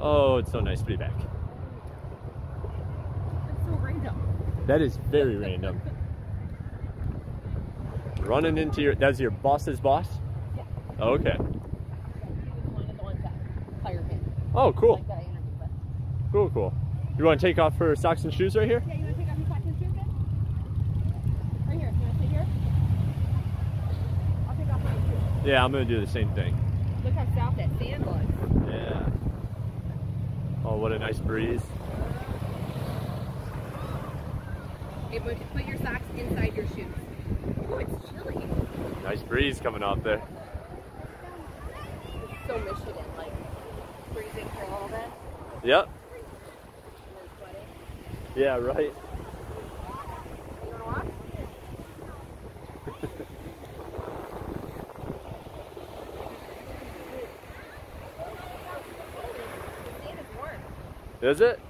Oh, it's so nice to be back. That's so random. That is very random. Running into your, that's your boss's boss? Yeah. Oh, okay. He was one of the ones that hired him. Oh, cool. Like that I interviewed with. Cool, cool. You want to take off her socks and shoes right here? Yeah, you want to take off your socks and shoes then? Right here. You want to sit here? I'll take off my shoes. Yeah, I'm going to do the same thing. Look how soft that sand looks. Yeah. Oh, what a nice breeze. It would put your socks inside your shoes. Oh, it's chilly. Nice breeze coming off there. So Michigan, like freezing for a little bit. Yep. And then sweating. Yeah, right. You wanna walk? The sand is warm. Is it?